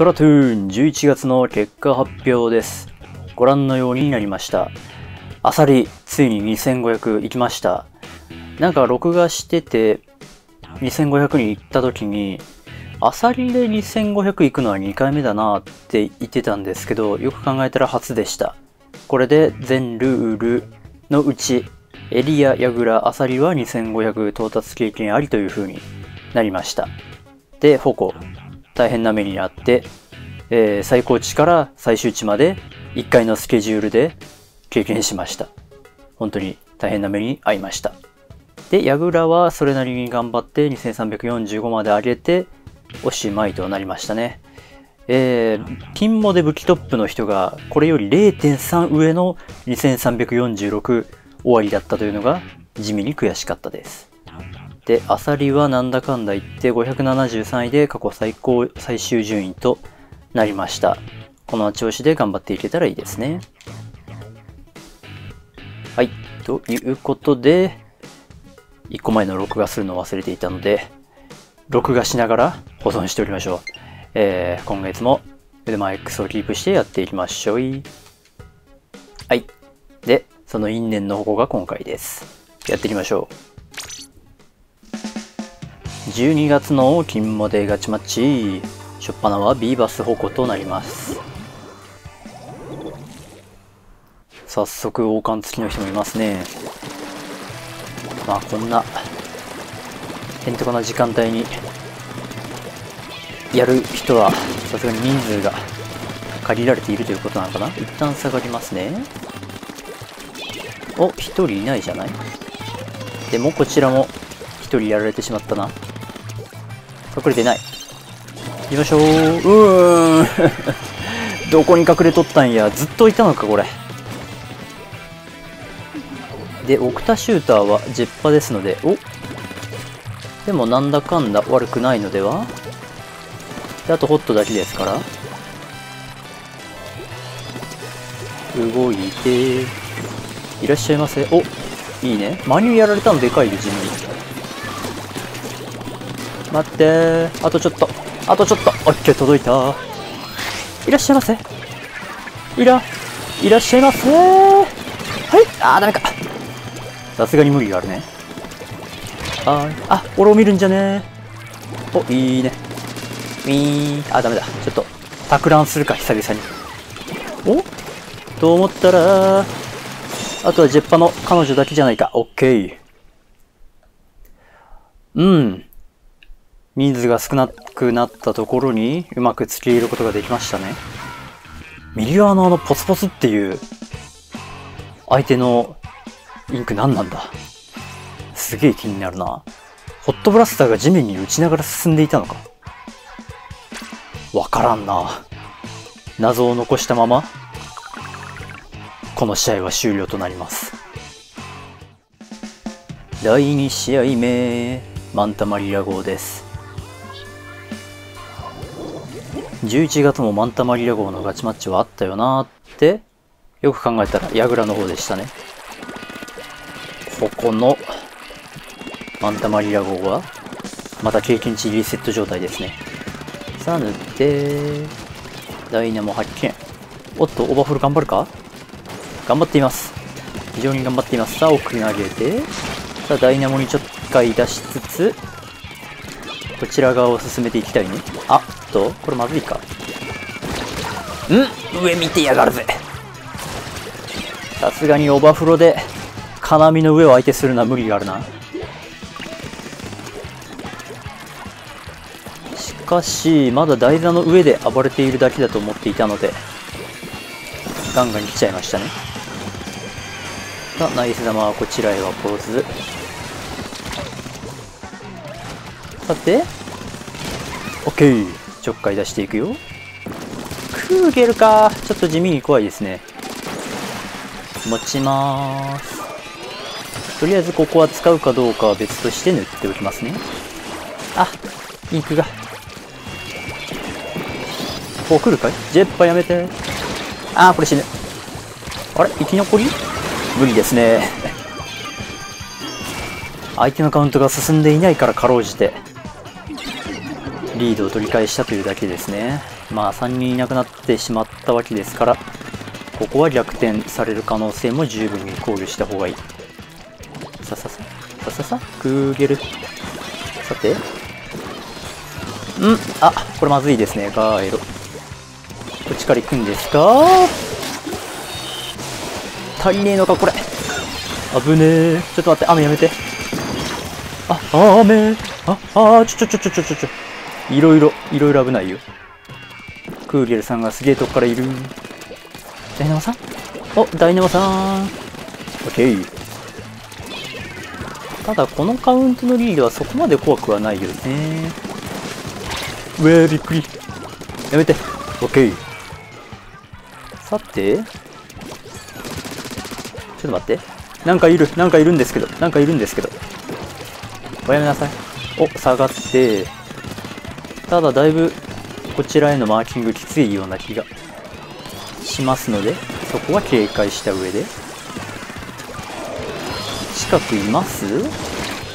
プラトゥーン11月の結果発表です。ご覧のようになりました。アサリ、ついに2500行きました。なんか録画してて、2500に行った時に、アサリで2500行くのは2回目だなって言ってたんですけど、よく考えたら初でした。これで全ルールのうち、エリア、ヤグラ、アサリは2500到達経験ありという風になりました。で、フォコ、大変な目にあって、えー最高値から最終値まで1回のスケジュールで経験しました。本当に大変な目に遭いました。で、ヤグラはそれなりに頑張って2345まで上げて、おしまいとなりましたね。えー、ピンモで武器トップの人がこれより0.3上の2346終わりだったというのが地味に悔しかったです。で、アサリはなんだかんだ言って573位で過去最高最終順位となりました。この調子で頑張っていけたらいいですね。はい。ということで、1個前の録画するのを忘れていたので、録画しながら保存しておりましょう。えー、今月も腕前 X をキープしてやっていきましょう。はい。で、その因縁の矛が今回です。やっていきましょう。12月の金モデガチマッチ。初っ端はビーバス矛となります。早速王冠付きの人もいますね。まあこんな、へんてこな時間帯にやる人はさすがに人数が限られているということなのかな一旦下がりますね。お、一人いないじゃないでもこちらも一人やられてしまったな。隠れてない。行きましょう。うーん。どこに隠れとったんや。ずっといたのか、これ。で、オクタシューターはジェッパですので、おでもなんだかんだ悪くないのでは？であとホットだけですから。動いて、いらっしゃいませ。おいいね。マニュやられたのでかいよ、地味に。待ってー。あとちょっと。あとちょっと。オッケー、届いた。いらっしゃいませ。いら、いらっしゃいませはい。あー、ダメか。さすがに無理があるね。はー。あ、俺を見るんじゃねお、いいね。ウィーン。あ、ダメだ。ちょっと、錯乱するか、久々に。お？と思ったら、あとはジェッパの彼女だけじゃないか。オッケー。うん。人数が少なくなったところにうまく付け入れることができましたね。右側のあのポツポツっていう相手のインク何なんだ？すげえ気になるな。ホットブラスターが地面に打ちながら進んでいたのか？わからんな。謎を残したまま、この試合は終了となります。第2試合目、マンタマリア号です。11月もマンタマリア号のガチマッチはあったよなーって、よく考えたらヤグラの方でしたね。ここのマンタマリア号は、また経験値リセット状態ですね。さあ塗って、ダイナモ発見。おっと、オーバーフル頑張るか？頑張っています。非常に頑張っています。さあ、奥に投げて、さあ、ダイナモにちょっかい出しつつ、こちら側を進めていきたいね。あと、これまずいか。ん上見てやがるぜ。さすがにオバフロで、金網の上を相手するのは無理があるな。しかし、まだ台座の上で暴れているだけだと思っていたので、ガンガン来ちゃいましたね。さあ、ナイス玉はこちらへはポーズ。さて、オッケーちょっかい出していくよ。クーゲルか。ちょっと地味に怖いですね。持ちまーす。とりあえずここは使うかどうかは別として塗っておきますね。あ、インクが。こう来るかい？ジェッパやめて。あー、これ死ぬ。あれ？生き残り？無理ですね。相手のカウントが進んでいないからかろうじて。リードを取り返したというだけですね。まあ3人いなくなってしまったわけですから、ここは逆転される可能性も十分に考慮した方がいい。さささ、さささ、くーげる。さて。んあ、これまずいですね。ガーエロ。こっちから行くんですか？足りねえのか、これ。危ねえ。ちょっと待って、雨やめて。あ、雨。あ、あちょちょちょちょちょちょ。いろいろ、いろいろ危ないよ。クーゲルさんがすげえとこからいる。ダイナモさん？お、ダイナモさん。オッケー。ただ、このカウントのリードはそこまで怖くはないよね。うえー、びっくり。やめて。オッケー。さて。ちょっと待って。なんかいる。なんかいるんですけど。なんかいるんですけど。おやめなさい。お、下がって。ただ、だいぶ、こちらへのマーキングきついような気がしますので、そこは警戒した上で。近くいます？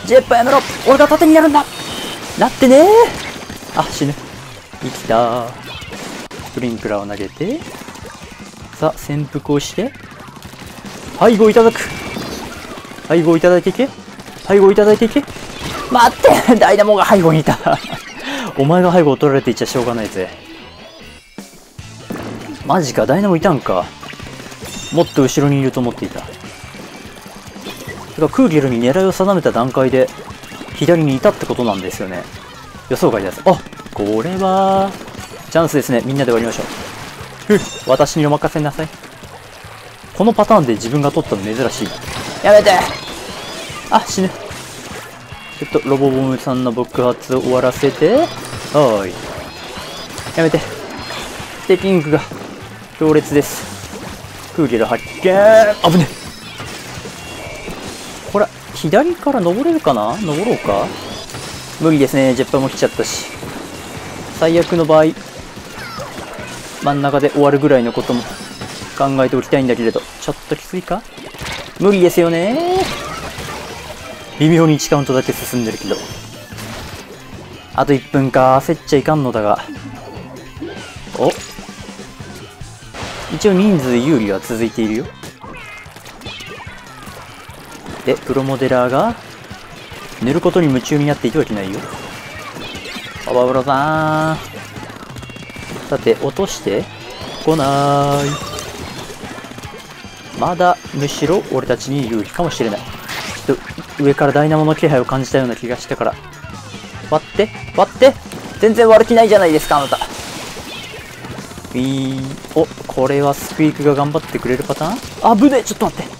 ジェッパやめろ俺が盾になるんだ。なってねあ、死ぬ。生きたスプリンクラーを投げて、さあ、潜伏をして、背後いただく。背後いただいていけ。背後いただいていけ。待ってダイナモが背後にいたお前が背後を取られていっちゃしょうがないぜ。マジか、ダイナモいたんか？もっと後ろにいると思っていた。てか、クーゲルに狙いを定めた段階で、左にいたってことなんですよね。予想外です。あこれは、チャンスですね。みんなで終わりましょう。ふっ私にお任せなさい。このパターンで自分が取ったの珍しい。やめてあ、死ぬ。ちょっと、ロボボムさんの爆発を終わらせて、はーい。やめて。で、ピンクが強烈です。クーゲル発見危ねこれ、左から登れるかな？登ろうか？無理ですね。ジェッパーも来ちゃったし。最悪の場合、真ん中で終わるぐらいのことも考えておきたいんだけれど、ちょっときついか？無理ですよね微妙に1カウントだけ進んでるけど。あと1分か。焦っちゃいかんのだが。お一応人数有利は続いているよ。で、プロモデラーが、寝ることに夢中になっていてはいけないよ。パパブロさん。さて、落として、来ない。まだ、むしろ俺たちに有利かもしれない。ちょっと、上からダイナモの気配を感じたような気がしたから。割って割って全然悪気ないじゃないですか、あなた。ウィーン。お、これはスクイークが頑張ってくれるパターン？あぶねちょっと待って。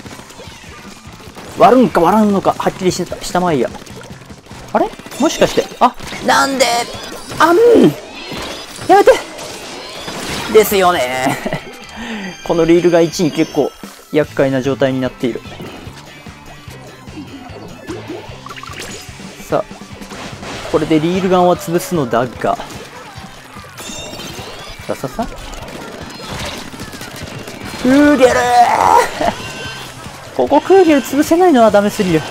割るんか割らんのか、はっきりしたしたまえや。あれ？もしかして、あ、なんで？あんやめてですよね このリールが1に結構厄介な状態になっている。これでリールガンは潰すのだが、さささ？クーゲルここクーゲル潰せないのはダメすぎる。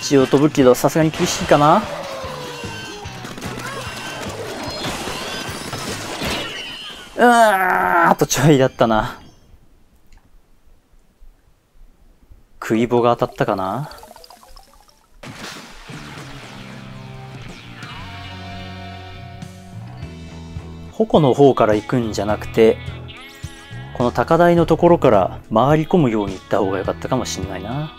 一応飛ぶけどさすがに厳しいかなうーん、あとちょいだったな。食い棒が当たったかな？矛の方から行くんじゃなくて、この高台のところから回り込むように行った方が良かったかもしんないな。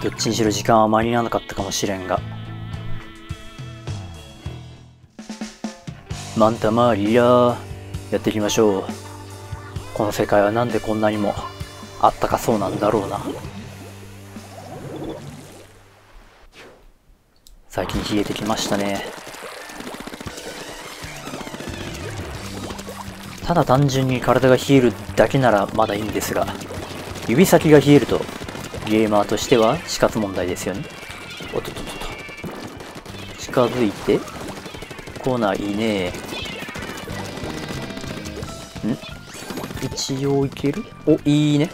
どっちにしろ時間は間に合わなかったかもしれんが。マンタマリアやっていきましょう。この世界はなんでこんなにもあったかそうなんだろうな。最近冷えてきましたね。ただ単純に体が冷えるだけならまだいいんですが、指先が冷えるとゲーマーとしては死活問題ですよね。おっとっとっと。近づいて、来ないねん一応いける？お、いいね。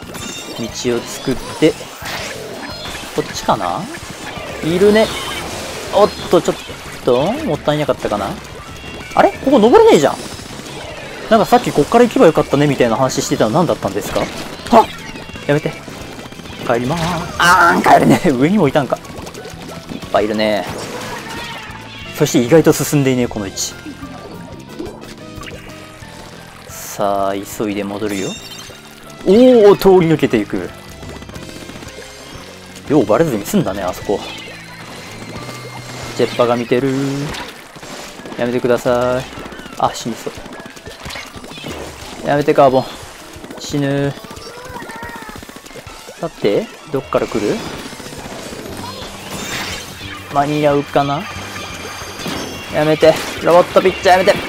道を作って、こっちかな？いるね。おっと、ちょっと、もったいなかったかな？あれ？ここ登れねえじゃん。なんかさっきこっから行けばよかったねみたいな話してたの何だったんですか？はやめて。帰りまーす。あーん、帰るね。上にもいたんか。いっぱいいるね。そして意外と進んでいねえ、この位置。さあ、急いで戻るよ。おお、通り抜けていく。ようバレずに済んだね、あそこ。ジェッパが見てる。やめてください。あ、死にそう。やめて、カーボン。死ぬ。さて、どっから来る？間に合うかな？やめて。ロボットピッチャーやめて。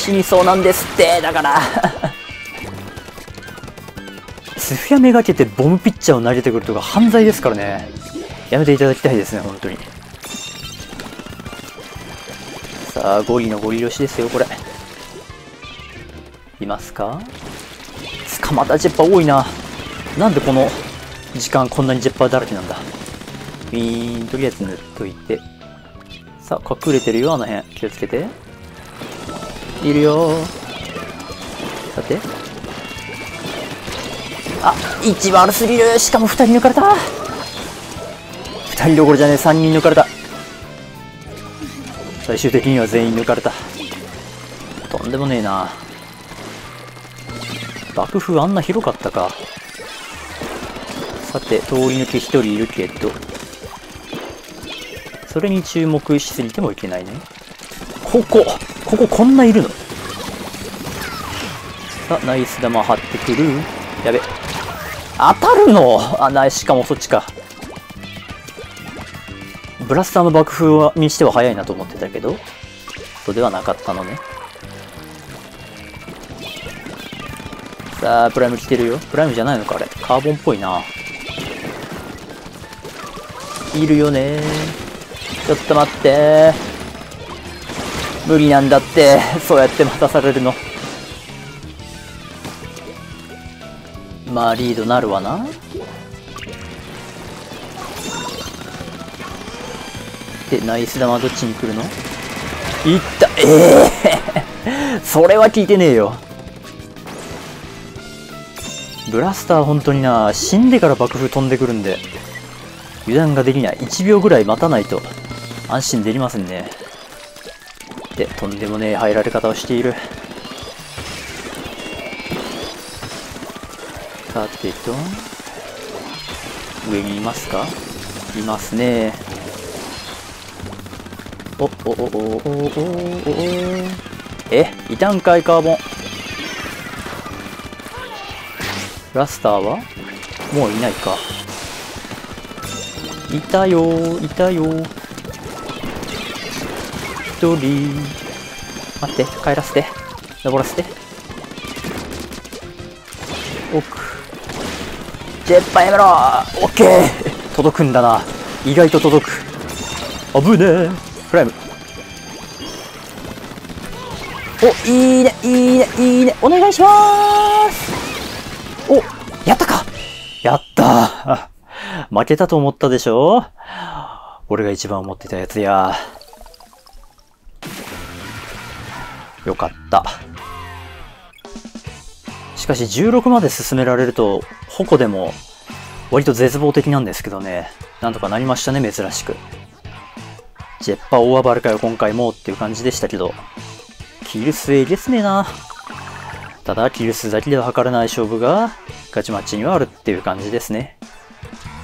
死にそうなんですって、だから スフィアめがけてボムピッチャーを投げてくるとか犯罪ですからね。やめていただきたいですね、本当に。さあ、ゴリのゴリ押しですよ、これ。いますか？捕まったジェッパー多いな。なんでこの時間こんなにジェッパーだらけなんだ。ウィーン、とりあえず塗っといて。さあ、隠れてるよ、あの辺。気をつけて。いるよさて。あ、一番悪すぎる。しかも二人抜かれた。二人どころじゃねえ、三人抜かれた。最終的には全員抜かれた。とんでもねえな。爆風あんな広かったか。さて、通り抜け一人いるけど、それに注目しすぎてもいけないね。こここここんないるの？あ、ナイス玉張ってくる。やべ。当たるの？あ、ない、しかもそっちか。ブラスターの爆風はにしては早いなと思ってたけど、そうではなかったのね。さあ、プライム来てるよ。プライムじゃないのか、あれ。カーボンっぽいな。いるよねちょっと待って無理なんだって そうやって待たされるの。まあリードなるわな。でナイス玉どっちに来るの？いった。ええー、それは聞いてねえよ。ブラスター本当にな。死んでから爆風飛んでくるんで。油断ができない。1秒ぐらい待たないと。安心できませんね。で、とんでもねえ入られ方をしている。さてと、上にいますか？いますね。お、お、お、お、お、お、お、え、いたんかい、カーボン。ラスターはもういないか。いたよいたよ一人。待って帰らせて。登らせて。奥。ジェッパーやめろ。オッケー。届くんだな。意外と届く。危ねえ。プライム。おいいねいいねいいね。お願いします。おやったか。やった。負けたと思ったでしょ。俺が一番思ってたやつや。よかった。しかし16まで進められると、矛でも割と絶望的なんですけどね。なんとかなりましたね、珍しく。ジェッパ大暴れかよ、今回もっていう感じでしたけど。キルスえげつねえな。ただ、キルスだけでは測れない勝負が、ガチマッチにはあるっていう感じですね。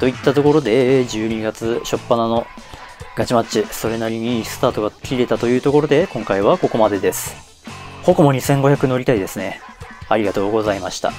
といったところで、12月初っ端のガチマッチ、それなりにスタートが切れたというところで、今回はここまでです。ホコモ2500乗りたいですね。ありがとうございました。